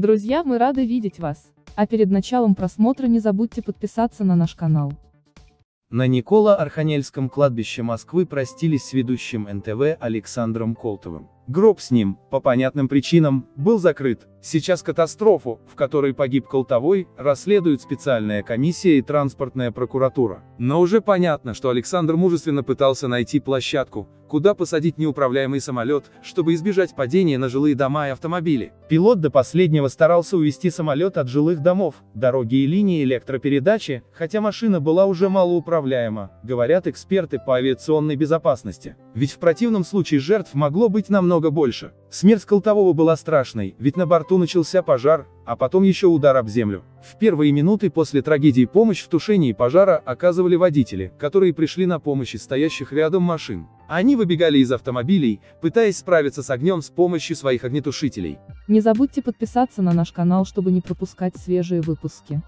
Друзья, мы рады видеть вас. А перед началом просмотра не забудьте подписаться на наш канал. На Никола-Архангельском кладбище Москвы простились с ведущим НТВ Александром Колтовым. Гроб с ним, по понятным причинам, был закрыт. Сейчас катастрофу, в которой погиб Колтовой, расследуют специальная комиссия и транспортная прокуратура. Но уже понятно, что Александр мужественно пытался найти площадку, куда посадить неуправляемый самолет, чтобы избежать падения на жилые дома и автомобили. Пилот до последнего старался увести самолет от жилых домов, дороги и линии электропередачи, хотя машина была уже малоуправляема, говорят эксперты по авиационной безопасности. Ведь в противном случае жертв могло быть намного больше. Смерть Колтового была страшной, ведь на борту начался пожар, а потом еще удар об землю. В первые минуты после трагедии помощь в тушении пожара оказывали водители, которые пришли на помощь из стоящих рядом машин. Они выбегали из автомобилей, пытаясь справиться с огнем с помощью своих огнетушителей. Не забудьте подписаться на наш канал, чтобы не пропускать свежие выпуски.